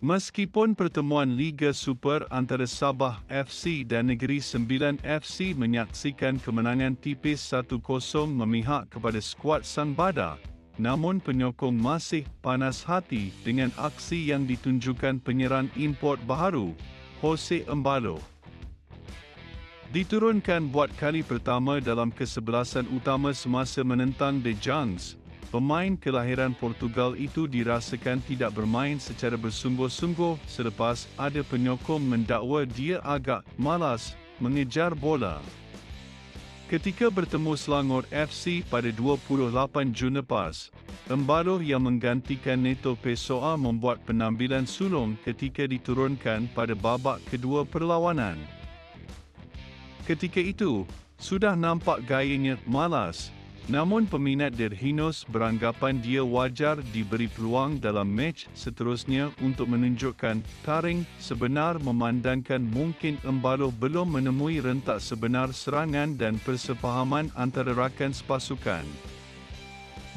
Meskipun pertemuan Liga Super antara Sabah FC dan Negeri Sembilan FC menyaksikan kemenangan tipis 1-0 memihak kepada skuad Sang Bada, namun penyokong masih panas hati dengan aksi yang ditunjukkan penyerang import baharu, Jose Embalo. Diturunkan buat kali pertama dalam kesebelasan utama semasa menentang The Jungs, Pemain kelahiran Portugal itu dirasakan tidak bermain secara bersungguh-sungguh selepas ada penyokong mendakwa dia agak malas mengejar bola. Ketika bertemu Selangor FC pada 28 Jun lepas, Embalo yang menggantikan Neto Pessoa membuat penampilan sulung ketika diturunkan pada babak kedua perlawanan. Ketika itu, sudah nampak gayanya malas Namun peminat Derhinos beranggapan dia wajar diberi peluang dalam match seterusnya untuk menunjukkan taring sebenar memandangkan mungkin Embalo belum menemui rentak sebenar serangan dan persefahaman antara rakan sepasukan.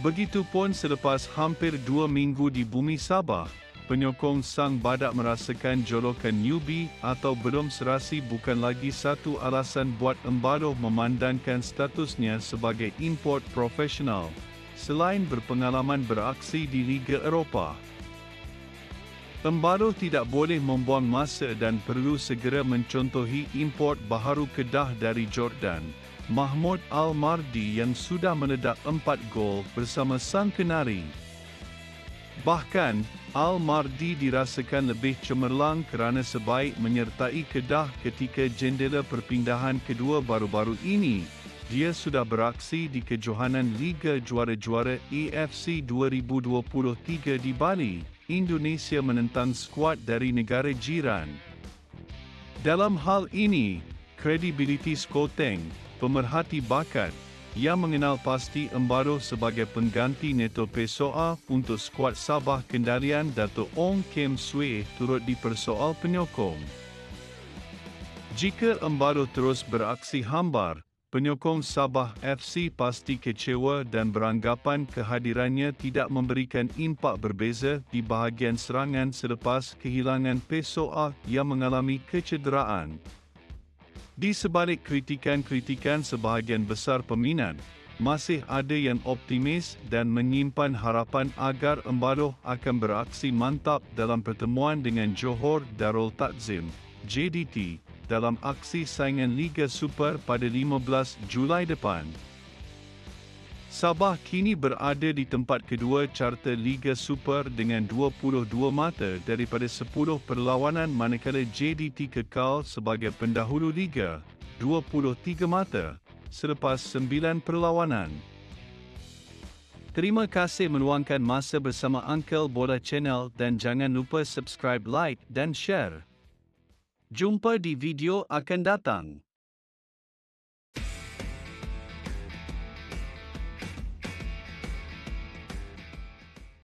Begitupun selepas hampir dua minggu di bumi Sabah, penyokong sang badak merasakan jolokan newbie atau belum serasi bukan lagi satu alasan buat Embalo memandangkan statusnya sebagai import profesional, selain berpengalaman beraksi di Liga Eropah. Embalo tidak boleh membuang masa dan perlu segera mencontohi import baharu Kedah dari Jordan, Mahmud Al-Mardi yang sudah meledak empat gol bersama Sang Kenari. Bahkan, Al-Mardi dirasakan lebih cemerlang kerana sebaik menyertai Kedah ketika jendela perpindahan kedua baru-baru ini. Dia sudah beraksi di kejohanan Liga Juara-Juara AFC 2023 di Bali, Indonesia menentang skuad dari negara jiran. Dalam hal ini, kredibiliti Skoteng, pemerhati bakat, yang mengenal pasti Embaro sebagai pengganti Neto Pessoa untuk skuad Sabah Kendarian Dato' Ong Kem Sui turut dipersoal penyokong. Jika Embaro terus beraksi hambar, penyokong Sabah FC pasti kecewa dan beranggapan kehadirannya tidak memberikan impak berbeza di bahagian serangan selepas kehilangan Pessoa yang mengalami kecederaan. Di sebalik kritikan-kritikan sebahagian besar peminat, masih ada yang optimis dan menyimpan harapan agar Embaloh akan beraksi mantap dalam pertemuan dengan Johor Darul Takzim, JDT, dalam aksi saingan Liga Super pada 15 Julai depan. Sabah kini berada di tempat kedua carta Liga Super dengan 22 mata daripada 10 perlawanan manakala JDT kekal sebagai pendahulu Liga, 23 mata, selepas 9 perlawanan. Terima kasih meluangkan masa bersama Uncle Bola Channel dan jangan lupa subscribe, like dan share. Jumpa di video akan datang.